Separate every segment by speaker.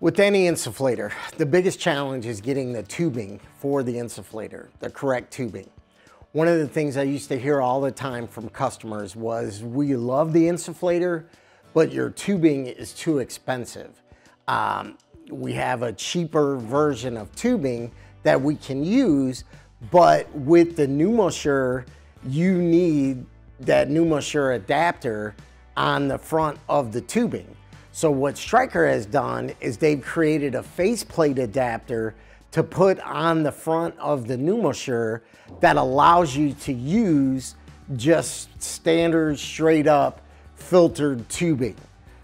Speaker 1: With any insufflator, the biggest challenge is getting the tubing for the insufflator, the correct tubing. One of the things I used to hear all the time from customers was, we love the insufflator, but your tubing is too expensive. Um, we have a cheaper version of tubing that we can use, but with the PneumoSure, you need that PneumoSure adapter on the front of the tubing. So what Stryker has done is they've created a faceplate adapter to put on the front of the PneumoSure that allows you to use just standard straight up filtered tubing.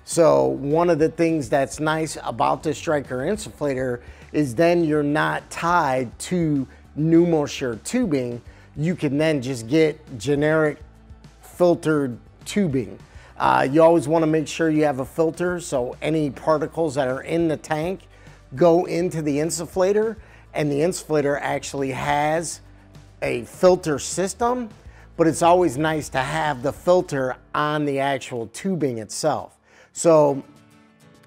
Speaker 1: So one of the things that's nice about the Stryker insufflator is then you're not tied to PneumoSure tubing. You can then just get generic filtered tubing. Uh, you always want to make sure you have a filter so any particles that are in the tank go into the insufflator and the insufflator actually has a filter system, but it's always nice to have the filter on the actual tubing itself. So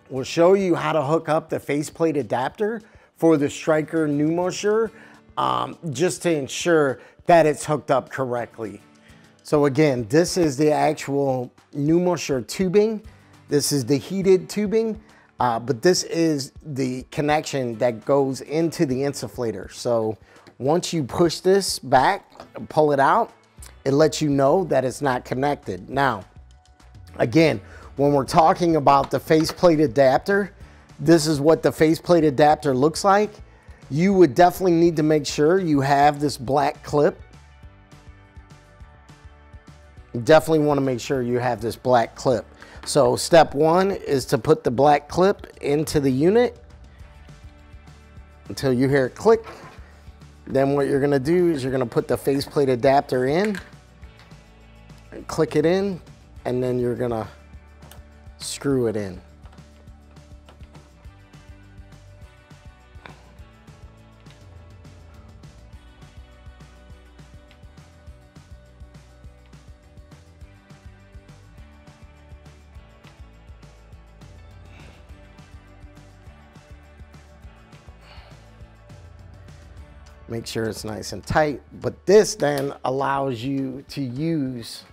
Speaker 1: we'll show you how to hook up the faceplate adapter for the Stryker PneumoSure um, just to ensure that it's hooked up correctly. So again, this is the actual PneumoSure tubing. This is the heated tubing, uh, but this is the connection that goes into the insufflator. So once you push this back, pull it out, it lets you know that it's not connected. Now, again, when we're talking about the faceplate adapter, this is what the faceplate adapter looks like. You would definitely need to make sure you have this black clip definitely want to make sure you have this black clip. So step one is to put the black clip into the unit until you hear it click. Then what you're gonna do is you're gonna put the faceplate adapter in, click it in, and then you're gonna screw it in. Make sure it's nice and tight. But this then allows you to use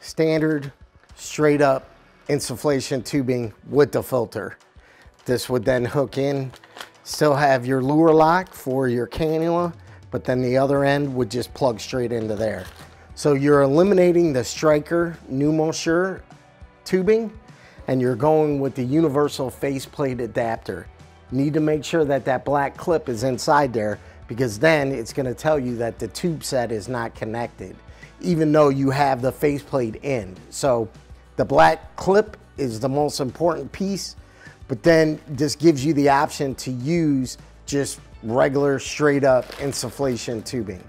Speaker 1: standard straight up insufflation tubing with the filter. This would then hook in, still have your Luer lock for your cannula, but then the other end would just plug straight into there. So you're eliminating the Stryker PneumoSure tubing and you're going with the universal faceplate adapter need to make sure that that black clip is inside there because then it's going to tell you that the tube set is not connected even though you have the faceplate in. So the black clip is the most important piece, but then this gives you the option to use just regular straight up insufflation tubing.